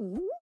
Ooh.